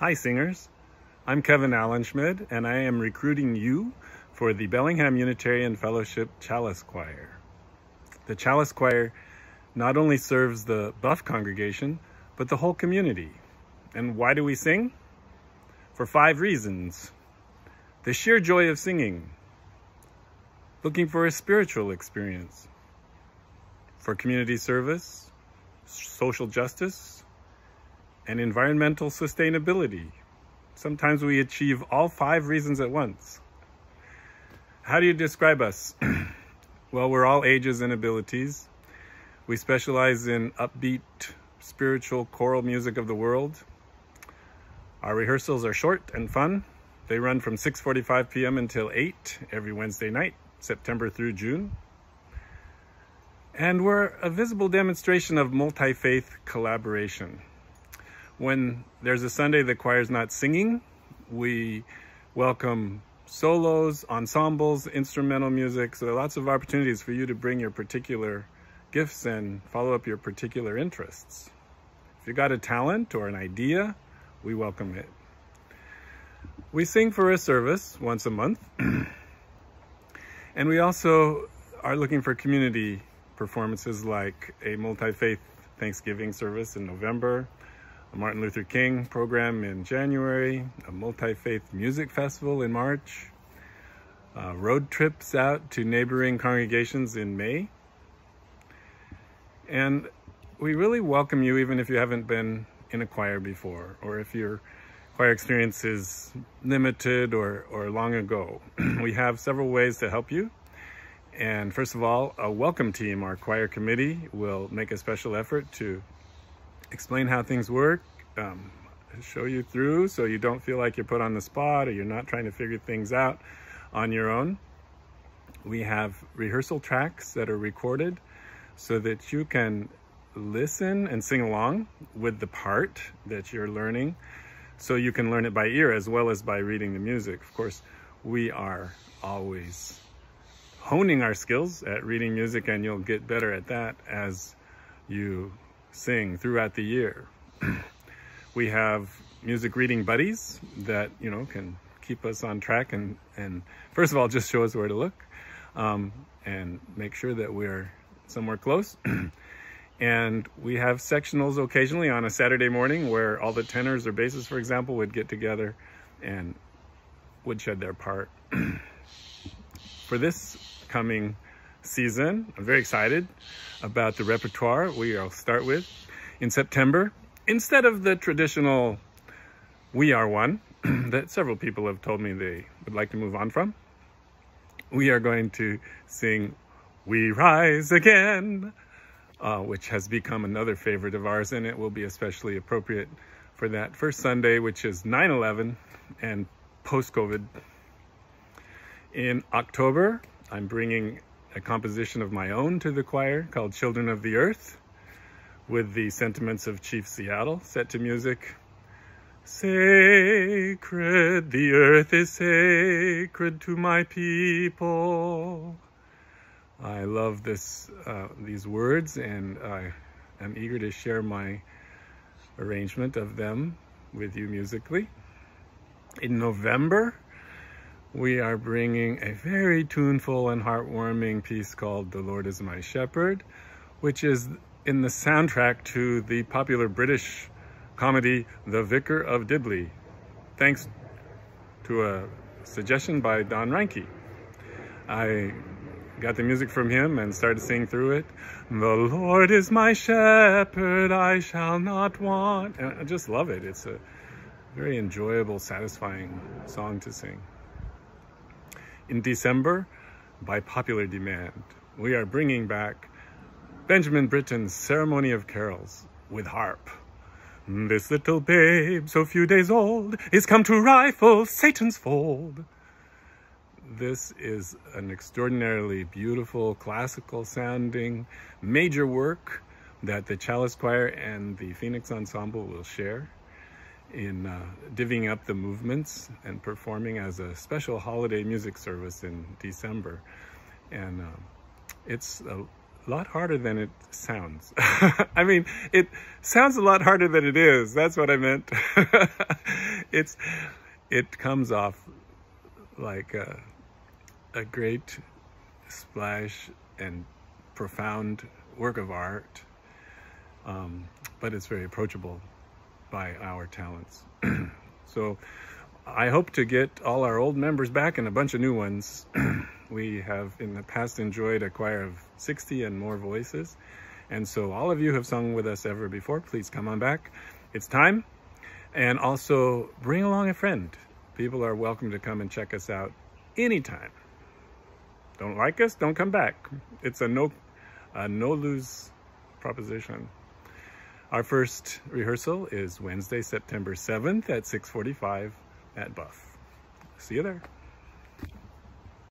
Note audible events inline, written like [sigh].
Hi, singers. I'm Kevin Allenschmid, and I am recruiting you for the Bellingham Unitarian Fellowship Chalice Choir. The Chalice Choir not only serves the BUF congregation, but the whole community. And why do we sing? For five reasons. The sheer joy of singing, looking for a spiritual experience, for community service, social justice, and environmental sustainability. Sometimes we achieve all five reasons at once. How do you describe us? [clears throat] well, we're all ages and abilities. We specialize in upbeat, spiritual choral music of the world. Our rehearsals are short and fun. They run from 6.45 p.m. until 8 every Wednesday night, September through June. And we're a visible demonstration of multi-faith collaboration. When there's a Sunday the choir's not singing, we welcome solos, ensembles, instrumental music. So there are lots of opportunities for you to bring your particular gifts and follow up your particular interests. If you've got a talent or an idea, we welcome it. We sing for a service once a month. [clears throat] and we also are looking for community performances like a multi-faith Thanksgiving service in November, a Martin Luther King program in January, a multi-faith music festival in March, uh, road trips out to neighboring congregations in May. And we really welcome you even if you haven't been in a choir before or if your choir experience is limited or, or long ago. [clears throat] we have several ways to help you. And first of all, a welcome team, our choir committee, will make a special effort to explain how things work, um, show you through so you don't feel like you're put on the spot or you're not trying to figure things out on your own. We have rehearsal tracks that are recorded so that you can listen and sing along with the part that you're learning so you can learn it by ear as well as by reading the music. Of course, we are always honing our skills at reading music and you'll get better at that as you sing throughout the year. [clears throat] we have music reading buddies that, you know, can keep us on track and, and first of all, just show us where to look um, and make sure that we're somewhere close. [clears throat] and we have sectionals occasionally on a Saturday morning where all the tenors or basses, for example, would get together and would shed their part. [clears throat] For this coming season, I'm very excited about the repertoire we will start with in September. Instead of the traditional We Are One [clears throat] that several people have told me they would like to move on from, we are going to sing We Rise Again, uh, which has become another favorite of ours, and it will be especially appropriate for that first Sunday, which is 9-11 and post-COVID. In October, I'm bringing a composition of my own to the choir called Children of the Earth with the sentiments of Chief Seattle set to music. Sacred, the earth is sacred to my people. I love this, uh, these words and I am eager to share my arrangement of them with you musically. In November, we are bringing a very tuneful and heartwarming piece called The Lord is My Shepherd, which is in the soundtrack to the popular British comedy The Vicar of Dibley, thanks to a suggestion by Don Reinke. I got the music from him and started singing through it. The Lord is my shepherd, I shall not want. And I just love it. It's a very enjoyable, satisfying song to sing. In December, by popular demand, we are bringing back Benjamin Britten's Ceremony of Carols with harp. This little babe, so few days old, is come to rifle Satan's fold. This is an extraordinarily beautiful, classical sounding, major work that the Chalice Choir and the Phoenix Ensemble will share in uh, divvying up the movements and performing as a special holiday music service in December. And uh, it's a a lot harder than it sounds. [laughs] I mean, it sounds a lot harder than it is. That's what I meant. [laughs] it's, it comes off like a, a great splash and profound work of art, um, but it's very approachable by our talents. [clears throat] so I hope to get all our old members back and a bunch of new ones. [clears throat] we have in the past enjoyed a choir of 60 and more voices. And so all of you have sung with us ever before, please come on back. It's time. And also bring along a friend. People are welcome to come and check us out anytime. Don't like us? Don't come back. It's a no, a no lose proposition. Our first rehearsal is Wednesday, September 7th at 645 at BUF. See you there.